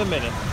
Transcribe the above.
in minute.